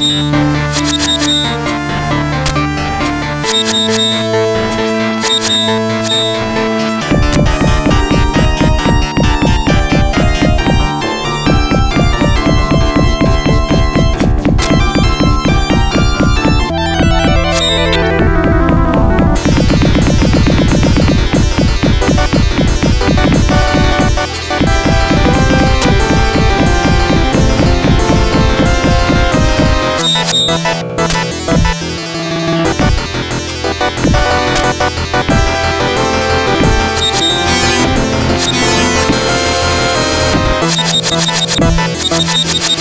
Música Bye.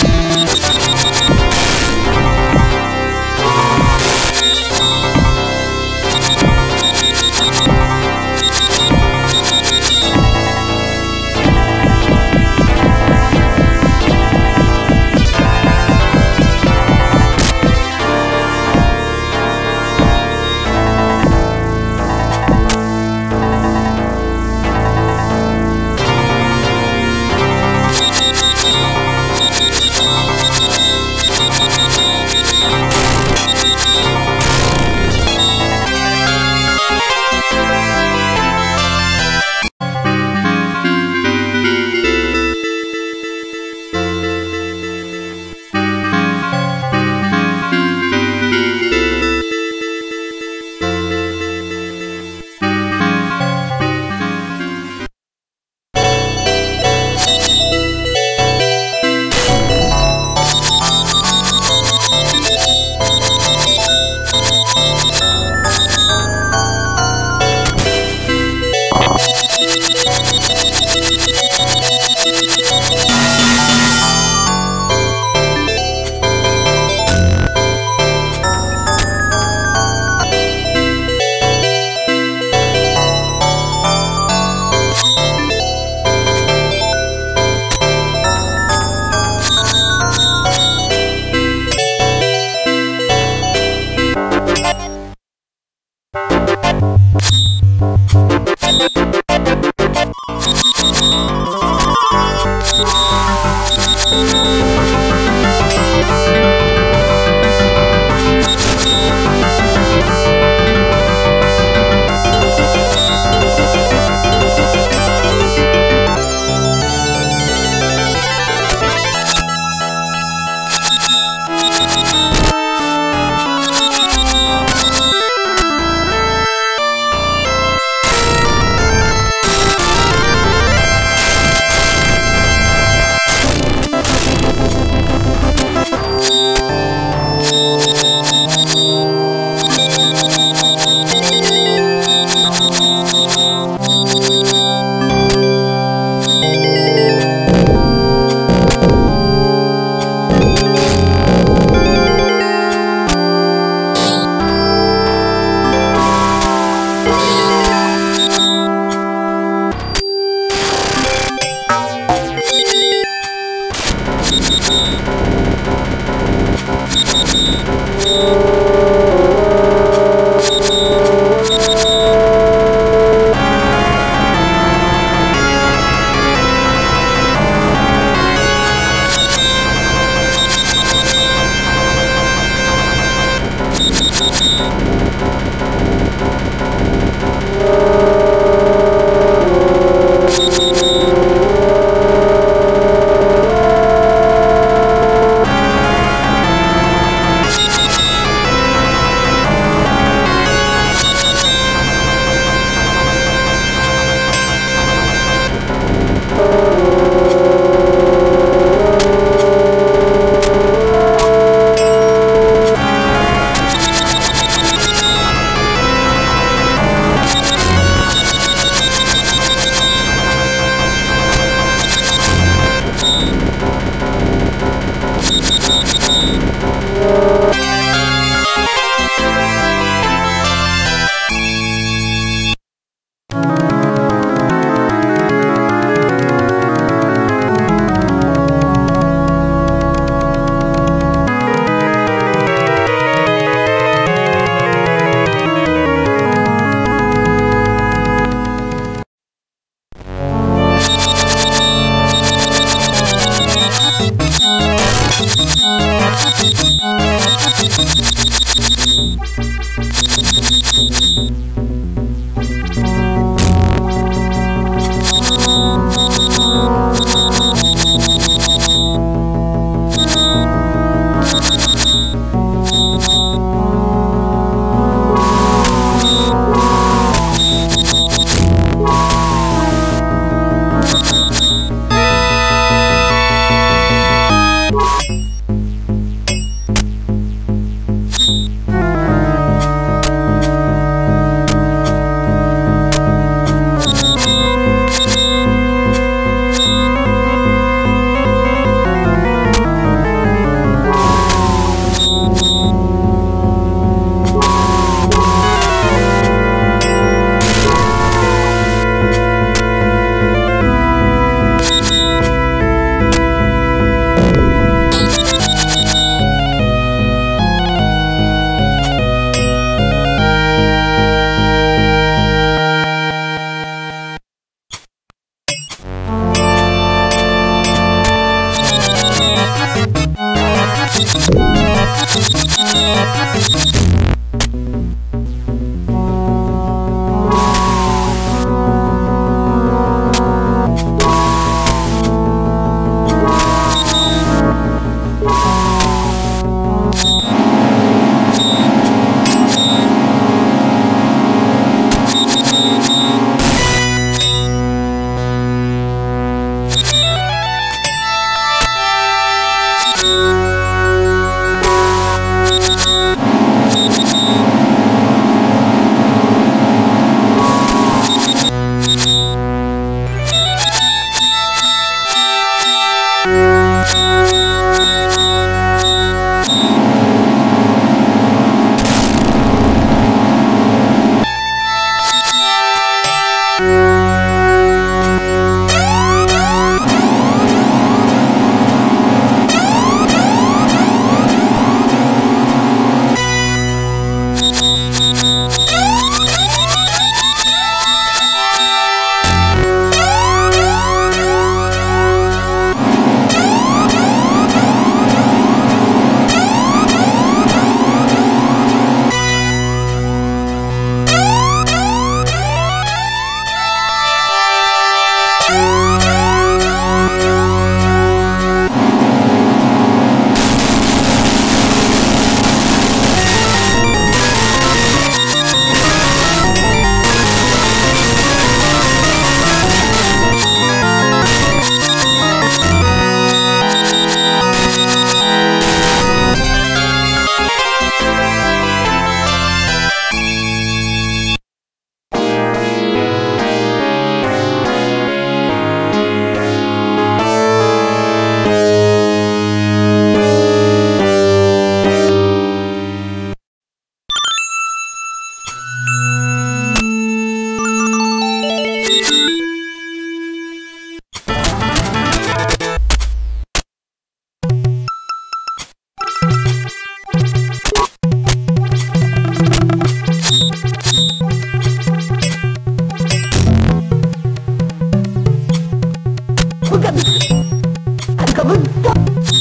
한가분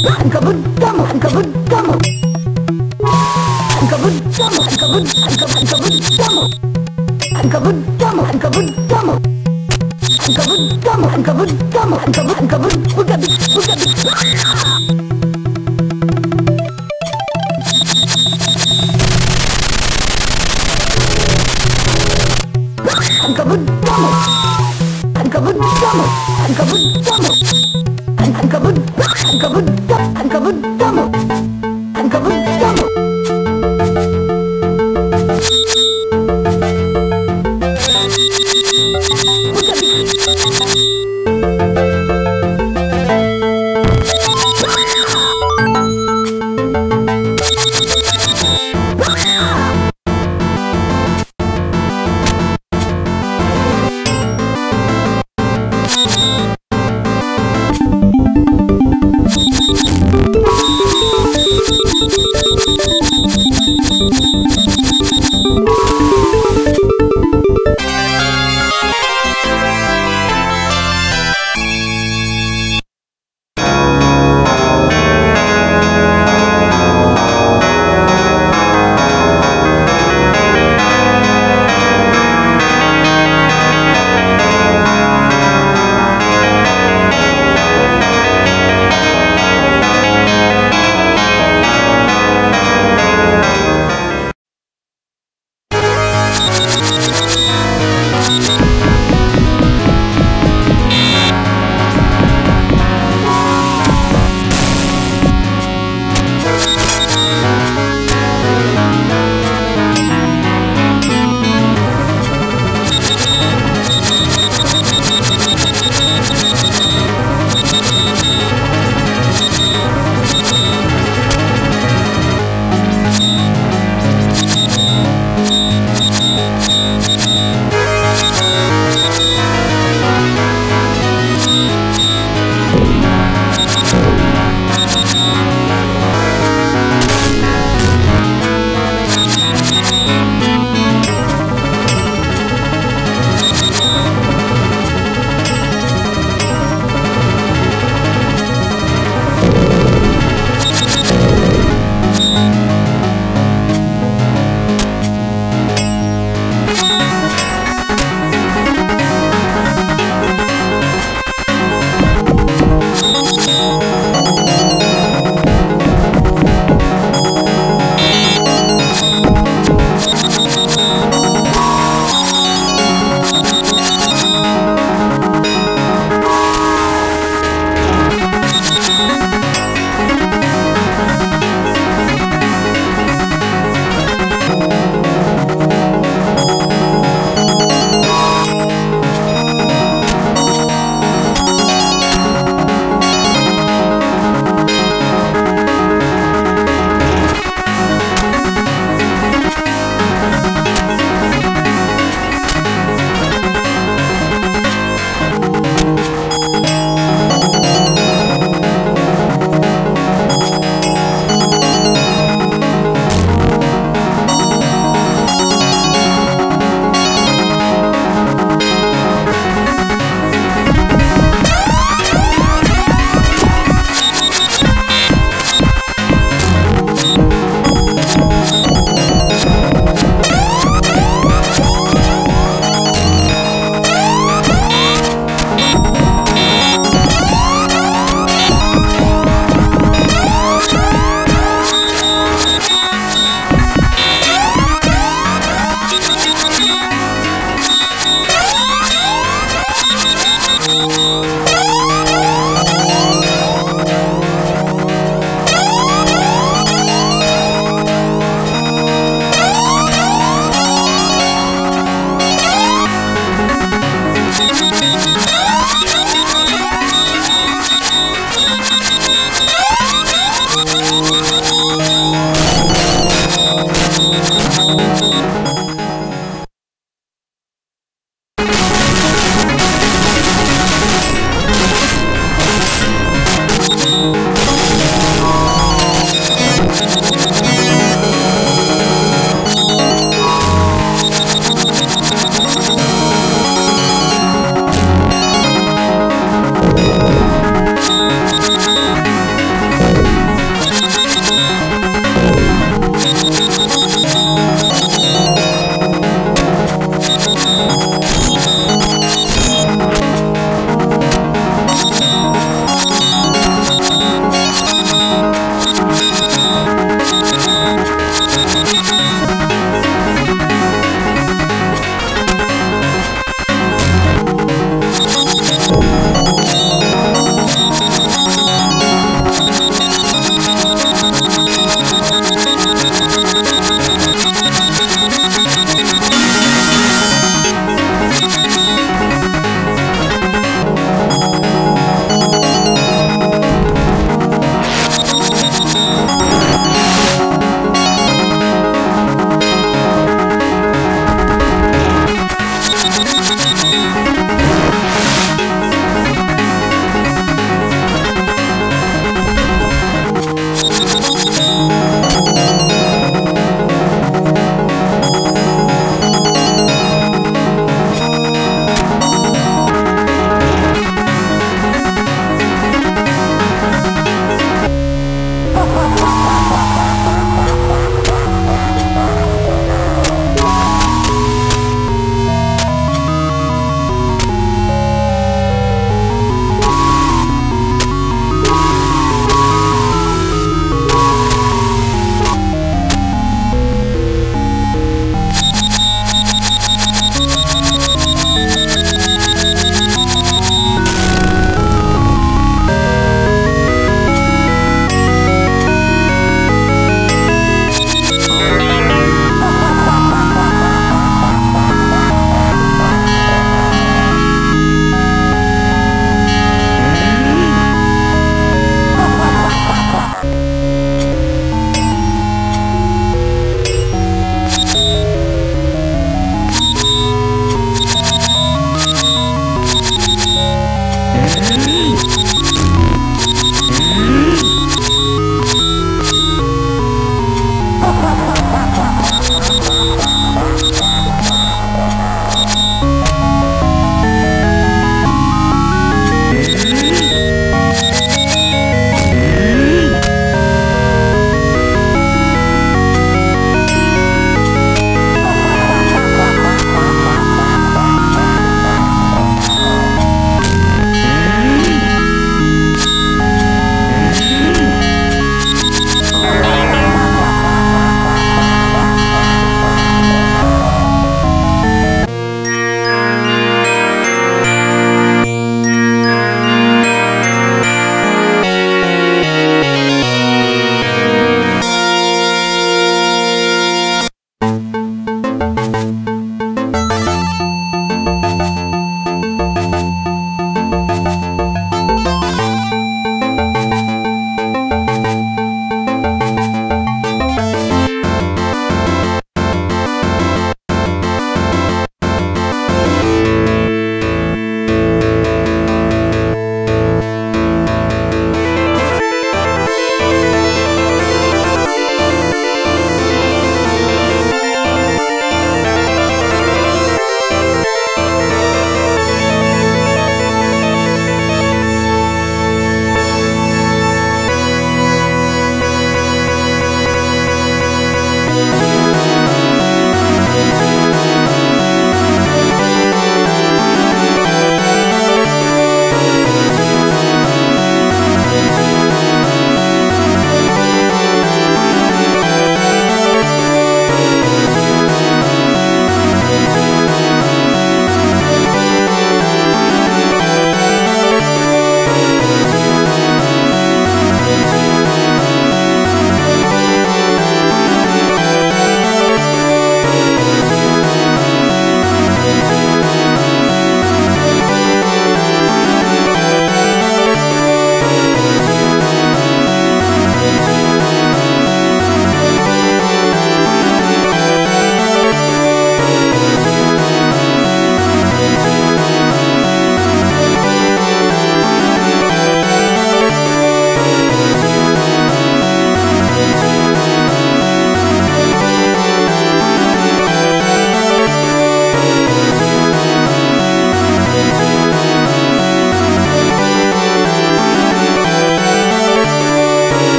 땅 한가분 땅 한가분